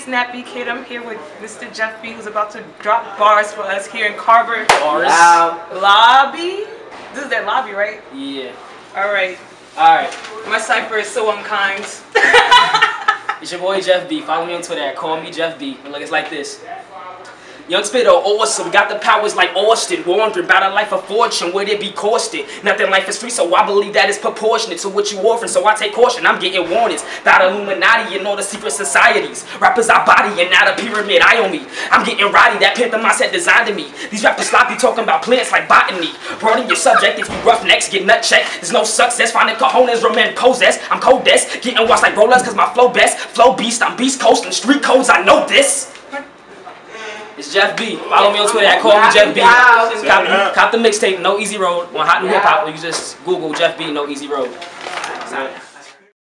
it's NatBKidd. I'm here with Mr. Jeff B, who's about to drop bars for us here in Carver Bars. Wow. Lobby. This is that lobby, right? Yeah. All right. Alright. My cipher is so unkind. It's your boy Jeff B. Follow me on Twitter at call me Jeff B. Look, it's like this. Young Spitter, awesome. Got the powers like Austin. Wondering about a life of fortune. Would it be costed? Nothing life is free, so I believe that is proportionate to what you offering. So I take caution. I'm getting warnings. About Illuminati and all the secret societies. Rappers I body and not a pyramid I on me. I'm getting roddy. That panther mindset designed to me. These rappers sloppy talking about plants like botany. Broaden your subject if you rough necks. Get nut check. There's no success. Finding cojones, roman poses. I'm cold desk. Getting washed like rollers cause my flow best. Flow beast. I'm beast coast and street codes. I know this. It's Jeff B. Follow me on Twitter at call me Jeff B. Cop, cop the mixtape, No Easy Road. On Hot New Hip Hop, you just Google Jeff B. No Easy Road.